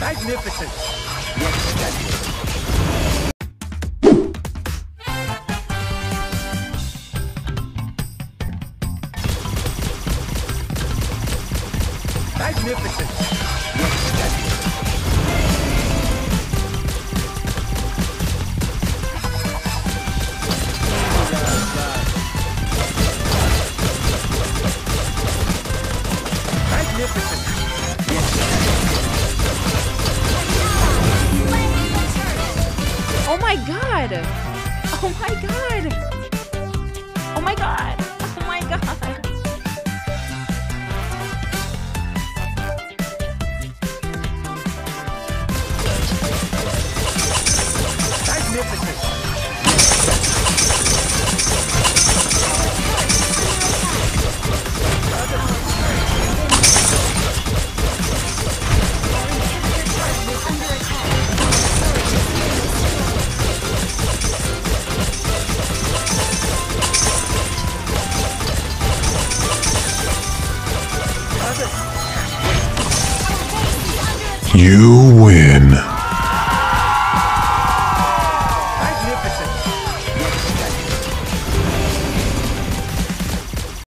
Magnificent. Magnificent. Magnificent. Oh my god! Oh my god! Oh my god! Oh my god! Magnificent. You win.